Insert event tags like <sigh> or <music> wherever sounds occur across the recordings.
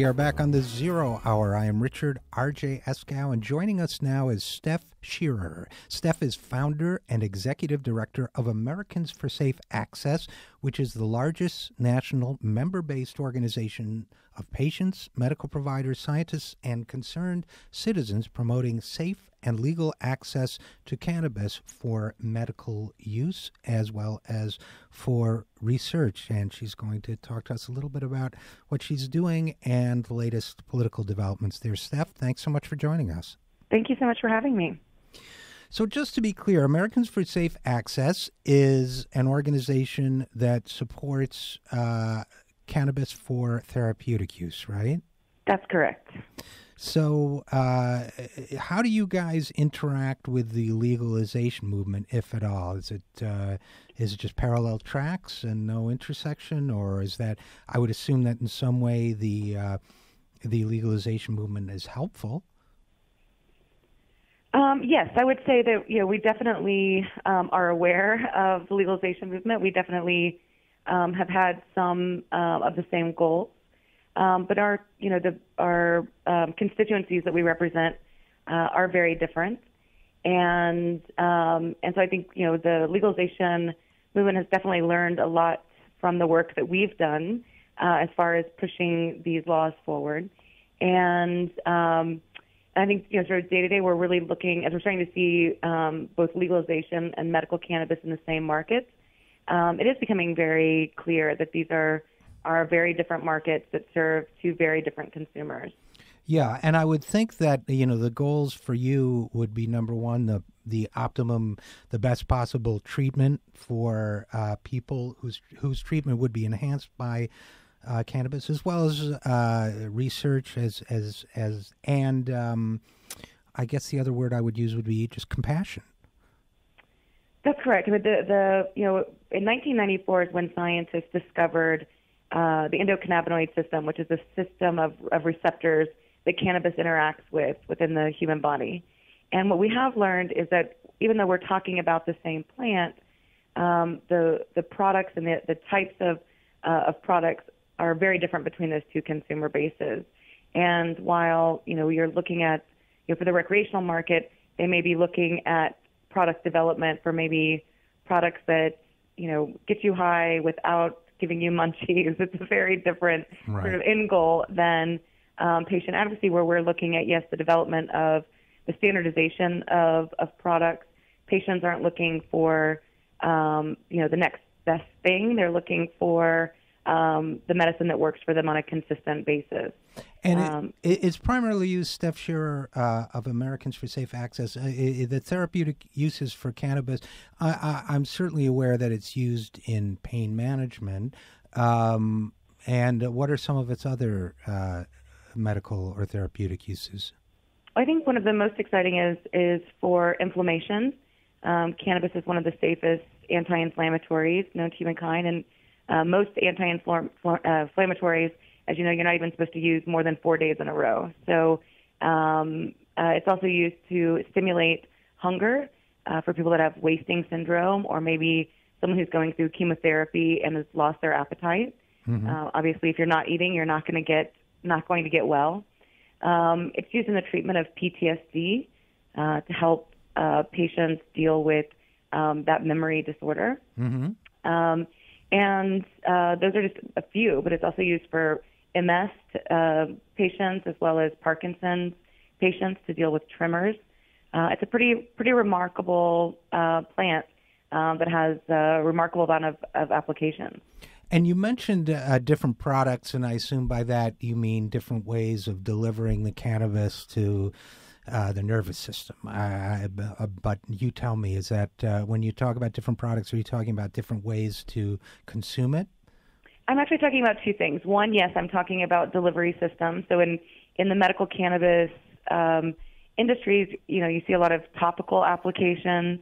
We are back on the Zero Hour. I am Richard R.J. Eskow, and joining us now is Steph Sherer. Steph is founder and executive director of Americans for Safe Access, which is the largest national member based organization of patients, medical providers, scientists, and concerned citizens promoting safe and legal access to cannabis for medical use as well as for research. And she's going to talk to us a little bit about what she's doing and the latest political developments there. Steph, thanks so much for joining us. Thank you so much for having me. So, just to be clear, Americans for Safe Access is an organization that supports uh, cannabis for therapeutic use, right? That's correct. So, uh, how do you guys interact with the legalization movement, if at all? Is it uh, is it just parallel tracks and no intersection, or is that? I would assume that in some way the uh, the legalization movement is helpful. Um, yes, I would say that you know we definitely um, are aware of the legalization movement. We definitely um, have had some uh, of the same goals. Um, but our, you know, the, our um, constituencies that we represent uh, are very different, and and so I think you know the legalization movement has definitely learned a lot from the work that we've done uh, as far as pushing these laws forward, and I think you know sort of day to day we're really looking as we're starting to see um, both legalization and medical cannabis in the same markets. Um, it is becoming very clear that these are are very different markets that serve two very different consumers. Yeah, and I would think that you know the goals for you would be number one the the optimum, the best possible treatment for uh, people whose whose treatment would be enhanced by uh, cannabis, as well as uh, research, as as as and um, I guess the other word I would use would be just compassion. That's correct. But the the you know in 1994 is when scientists discovered uh, the endocannabinoid system, which is a system of, of receptors that cannabis interacts with within the human body. And what we have learned is that even though we're talking about the same plant, um, the the products and the, the types of uh, of products are very different between those two consumer bases. And while you know you're looking at you know for the recreational market, they may be looking at product development for maybe products that you know get you high without giving you munchies. <laughs> It's a very different right. sort of end goal than um, patient advocacy, where we're looking at yes, the development of the standardization of of products. Patients aren't looking for um, you know the next best thing. They're looking for um, the medicine that works for them on a consistent basis. And um, it, it's primarily used, Steph Sherer uh, of Americans for Safe Access. Uh, it, the therapeutic uses for cannabis, I, am certainly aware that it's used in pain management. Um, and what are some of its other uh, medical or therapeutic uses? I think one of the most exciting is is for inflammation. Um, cannabis is one of the safest anti-inflammatories known to humankind, and uh, most anti-inflammatories, as you know, you're not even supposed to use more than four days in a row. So um, uh, it's also used to stimulate hunger uh, for people that have wasting syndrome or maybe someone who's going through chemotherapy and has lost their appetite. Mm-hmm. Uh, obviously, if you're not eating, you're not going to get not going to get well. Um, it's used in the treatment of PTSD uh, to help uh, patients deal with um, that memory disorder. Mm-hmm. Um, and uh, those are just a few, but it's also used for MS uh, patients as well as Parkinson's patients to deal with tremors. Uh, it's a pretty pretty remarkable uh, plant um, that has a remarkable amount of, of applications. And you mentioned uh, different products, and I assume by that you mean different ways of delivering the cannabis to uh, the nervous system. Uh, but you tell me, is that uh, when you talk about different products, are you talking about different ways to consume it? I'm actually talking about two things. One, yes, I'm talking about delivery systems. So in in the medical cannabis um, industries, you know, you see a lot of topical applications,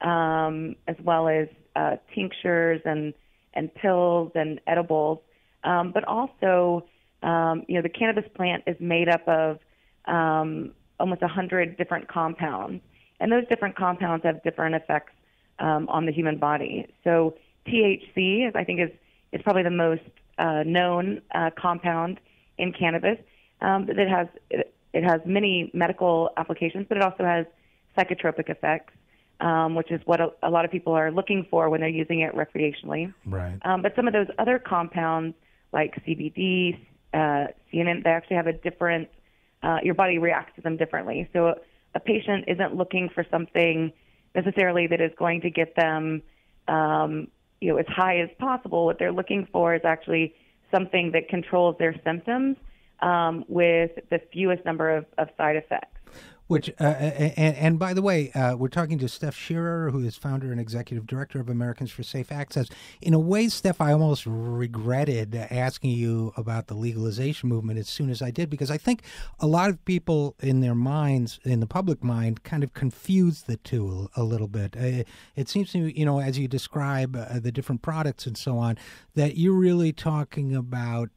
um, as well as uh, tinctures and and pills and edibles. Um, but also, um, you know, the cannabis plant is made up of um, almost 100 different compounds. And those different compounds have different effects um, on the human body. So THC, I think, is, is probably the most uh, known uh, compound in cannabis. Um, that has it, it has many medical applications, but it also has psychotropic effects, um, which is what a, a, lot of people are looking for when they're using it recreationally. Right. Um, but some of those other compounds, like CBD, uh, CBN, they actually have a different. Uh, your body reacts to them differently. So a, patient isn't looking for something necessarily that is going to get them, um, you know, as high as possible. What they're looking for is actually something that controls their symptoms um, with the fewest number of, of side effects. Which uh, and, and, by the way, uh, we're talking to Steph Sherer, who is founder and executive director of Americans for Safe Access. In a way, Steph, I almost regretted asking you about the legalization movement as soon as I did, because I think a lot of people in their minds, in the public mind, kind of confuse the two a, a little bit. Uh, it seems to me, you know, as you describe uh, the different products and so on, that you're really talking about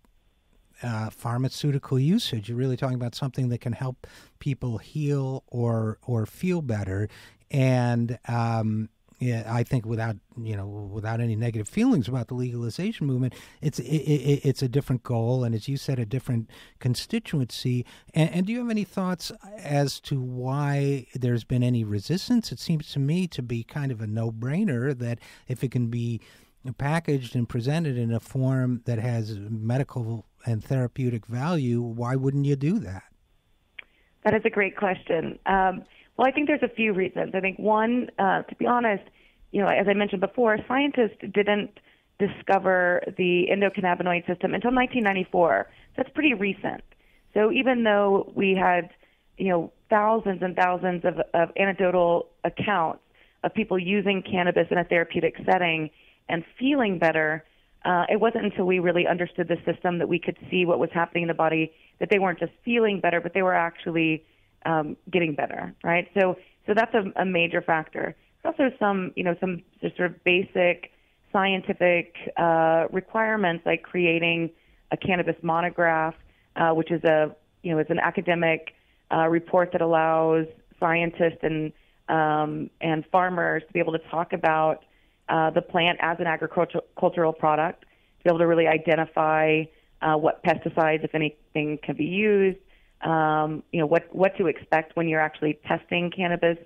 uh, pharmaceutical usage. You're really talking about something that can help people heal or or feel better. And um, yeah, I think without you know without any negative feelings about the legalization movement, it's it, it, it's a different goal, and as you said, a different constituency. And, and, do you have any thoughts as to why there's been any resistance? It seems to me to be kind of a no-brainer that if it can be packaged and presented in a form that has medical and therapeutic value, why wouldn't you do that? That is a great question. Um, well, I think there's a few reasons. I think one, uh, to be honest, you know, as I mentioned before, scientists didn't discover the endocannabinoid system until 1994. That's pretty recent. So even though we had, you know, thousands and thousands of, of anecdotal accounts of people using cannabis in a therapeutic setting and feeling better, uh, it wasn't until we really understood the system that we could see what was happening in the body that they weren't just feeling better, but they were actually um, getting better, right? So, so that's a, a major factor. There's also some, you know, some sort of basic scientific uh, requirements like creating a cannabis monograph, uh, which is a, you know, is an academic uh, report that allows scientists and um, and farmers to be able to talk about uh, the plant as an agricultural product, to be able to really identify uh, what pesticides, if anything, can be used. Um, you know what what to expect when you're actually testing cannabis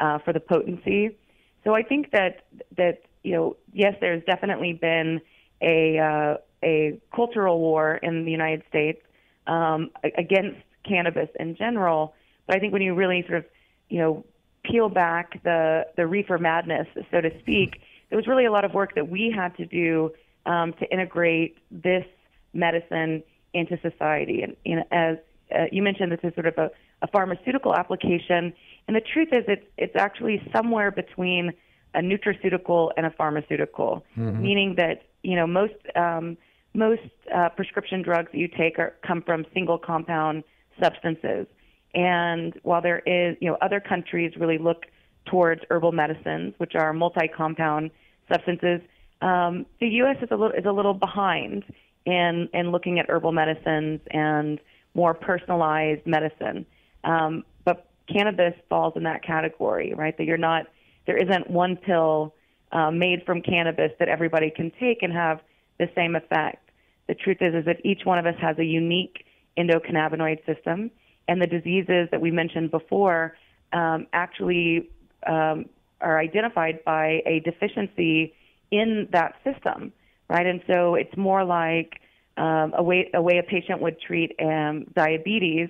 uh, for the potency. So I think that that you know yes, there's definitely been a uh, a cultural war in the United States um, against cannabis in general. But I think when you really sort of you know peel back the the reefer madness, so to speak, there was really a lot of work that we had to do um, to integrate this medicine into society. And you know, as uh, you mentioned, this is sort of a, a pharmaceutical application, and the truth is, it's it's actually somewhere between a nutraceutical and a pharmaceutical, mm-hmm. meaning that you know most um, most uh, prescription drugs that you take are, come from single compound substances. And while there is, you know, other countries really look towards herbal medicines, which are multi-compound substances. Um, the U.S. is a little is a little behind in in looking at herbal medicines and more personalized medicine. Um, but cannabis falls in that category, right? That you're not there isn't one pill uh, made from cannabis that everybody can take and have the same effect. The truth is is that each one of us has a unique endocannabinoid system, and the diseases that we mentioned before um, actually um, are identified by a deficiency in that system, right? And so it's more like um, a way a way a patient would treat um, diabetes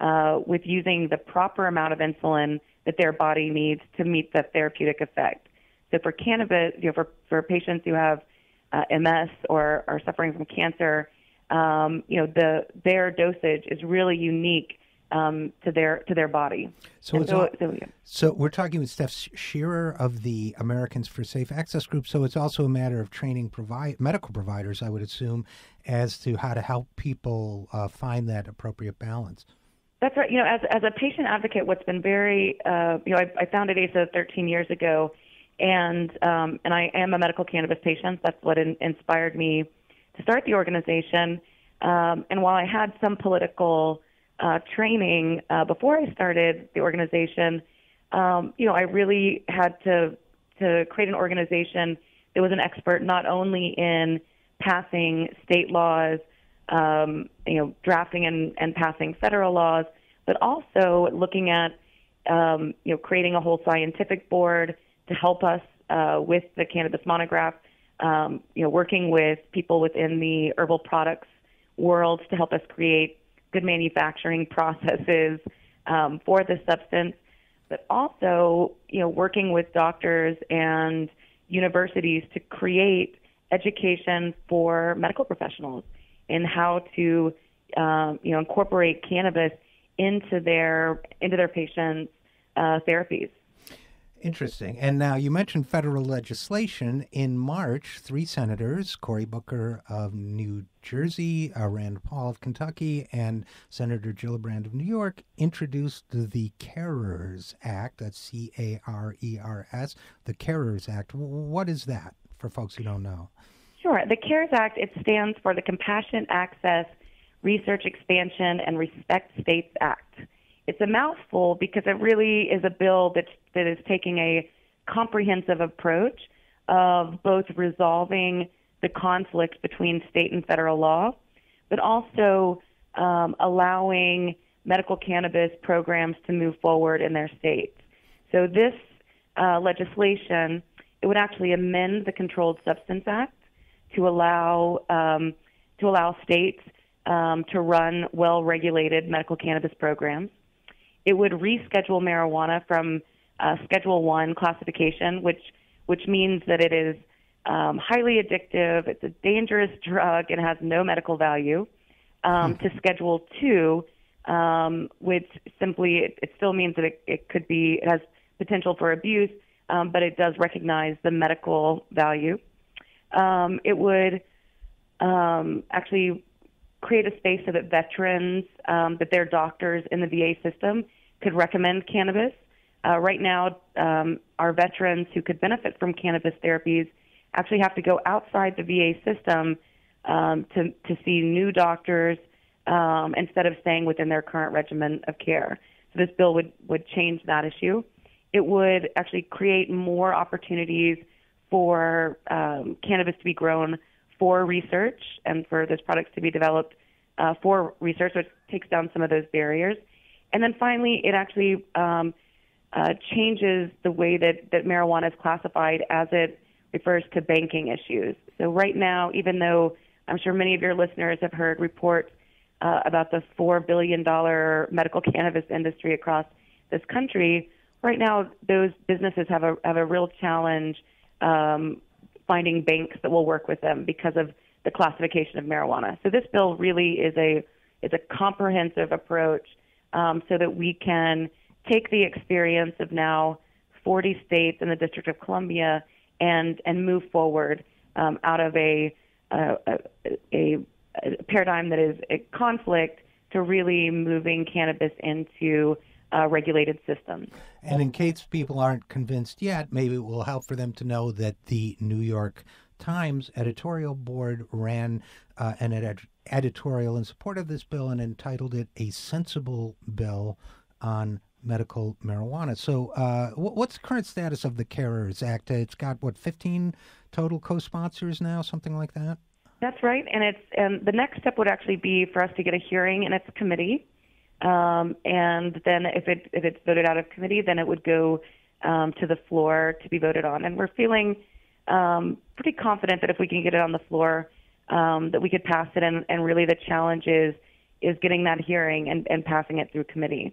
uh, with using the proper amount of insulin that their body needs to meet the therapeutic effect. So for cannabis, you know, for for patients who have uh, MS or are suffering from cancer, um, you know, the their dosage is really unique um, to their to their body. So, so, all, so, yeah. so, we're talking with Steph Sherer of the Americans for Safe Access Group. So it's also a matter of training provide medical providers, I would assume, as to how to help people uh, find that appropriate balance. That's right. You know, as as a patient advocate, what's been very, uh, you know, I, I founded ASA 13 years ago, and um, and I am a medical cannabis patient. That's what in, inspired me to start the organization. Um, and while I had some political uh, training uh, before I started the organization, um, you know, I really had to to create an organization that was an expert not only in passing state laws um, you know, drafting and, and passing federal laws, but also looking at, um, you know, creating a whole scientific board to help us uh, with the cannabis monograph. Um, you know, working with people within the herbal products world to help us create good manufacturing processes um, for the substance, but also, you know, working with doctors and universities to create education for medical professionals in how to, um, you know, incorporate cannabis into their into their patients' uh, therapies. Interesting. And now you mentioned federal legislation. In March, three senators, Cory Booker of New Jersey, uh, Rand Paul of Kentucky, and Senator Gillibrand of New York, introduced the CARERS Act. That's C A R E R S, the CARERS Act. What is that for folks who don't know? Sure. The CARES Act, it stands for the Compassionate Access, Research Expansion, and Respect States Act. It's a mouthful because it really is a bill that, that is taking a comprehensive approach of both resolving the conflict between state and federal law, but also um, allowing medical cannabis programs to move forward in their states. So this uh, legislation, it would actually amend the Controlled Substance Act to allow um, to allow states um, to run well-regulated medical cannabis programs. It would reschedule marijuana from uh, Schedule One classification, which which means that it is um, highly addictive, it's a dangerous drug, and has no medical value, um, hmm. to Schedule Two, um, which simply it, it still means that it, it could be it has potential for abuse, um, but it does recognize the medical value um, it would um, actually create a space so that veterans, um, that their doctors in the VA system could recommend cannabis. Uh, right now, um, our veterans who could benefit from cannabis therapies actually have to go outside the VA system um, to, to see new doctors um, instead of staying within their current regimen of care. So this bill would, would change that issue. It would actually create more opportunities for um, cannabis to be grown for research and for those products to be developed uh, for research, which takes down some of those barriers. And then finally, it actually um, uh, changes the way that, that marijuana is classified as it refers to banking issues. So right now, even though I'm sure many of your listeners have heard reports uh, about the $4 billion medical cannabis industry across this country, right now those businesses have a, have a real challenge um, finding banks that will work with them because of the classification of marijuana. So this bill really is a is a comprehensive approach um, so that we can take the experience of now 40 states and the District of Columbia and and move forward um, out of a, a, a, a paradigm that is a conflict to really moving cannabis into uh, regulated systems. And in case people aren't convinced yet, maybe it will help for them to know that the New York Times editorial board ran uh, an ed- editorial in support of this bill and entitled it A Sensible Bill on Medical Marijuana. So, uh, what's the current status of the CARERS Act? It's got, what, 15 total co sponsors now, something like that? That's right, and it's and the next step would actually be for us to get a hearing in its committee, um, and then if it if it's voted out of committee, then it would go um, to the floor to be voted on. And we're feeling um, pretty confident that if we can get it on the floor, um, that we could pass it. And, and really, the challenge is is getting that hearing and, and passing it through committee.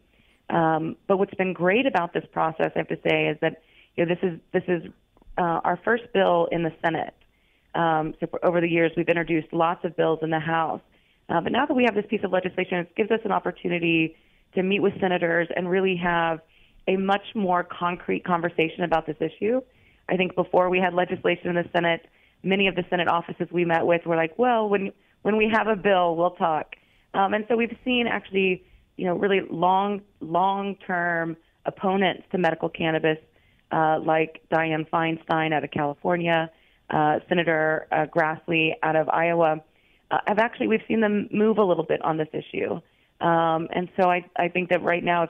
Um, but what's been great about this process, I have to say, is that you know this is this is uh, our first bill in the Senate. Um, so for, over the years, we've introduced lots of bills in the House. Uh, but now that we have this piece of legislation, it gives us an opportunity to meet with senators and really have a much more concrete conversation about this issue. I think before we had legislation in the Senate, many of the Senate offices we met with were like, "Well, when when we have a bill, we'll talk." Um, and so we've seen actually, you know, really long long term opponents to medical cannabis, uh, like Dianne Feinstein out of California, uh, Senator uh, Grassley out of Iowa have actually we've seen them move a little bit on this issue, um, and so I I think that right now if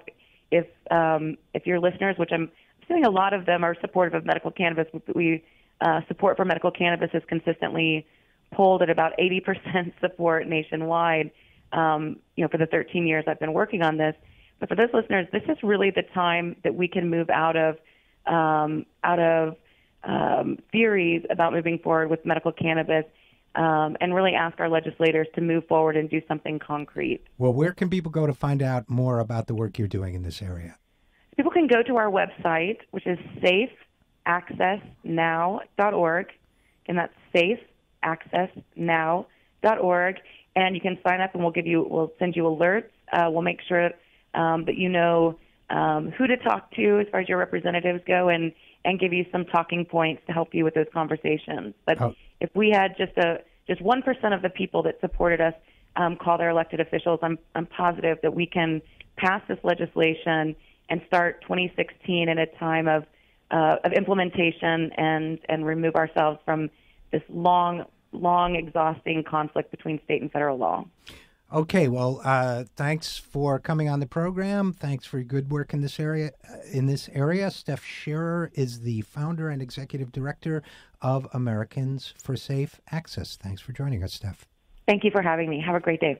if um, if your listeners, which I'm assuming a lot of them are supportive of medical cannabis, we uh, support for medical cannabis is consistently polled at about 80% <laughs> support nationwide. Um, you know, for the 13 years I've been working on this. But for those listeners, this is really the time that we can move out of um, out of um, theories about moving forward with medical cannabis um, and really ask our legislators to move forward and do something concrete. Well, where can people go to find out more about the work you're doing in this area? People can go to our website, which is safeaccessnow.org, and that's safeaccessnow.org, and you can sign up, and we'll give you, we'll send you alerts. Uh, we'll make sure um, that you know um, who to talk to as far as your representatives go, and and give you some talking points to help you with those conversations. But oh. if we had just a just one percent of the people that supported us um, call their elected officials, I'm I'm positive that we can pass this legislation and start 2016 in a time of uh, of implementation and and remove ourselves from this long long exhausting conflict between state and federal law. Okay, well, uh, thanks for coming on the program. Thanks for your good work in this area. Uh, in this area, Steph Sherer is the founder and executive director of Americans for Safe Access. Thanks for joining us, Steph. Thank you for having me. Have a great day.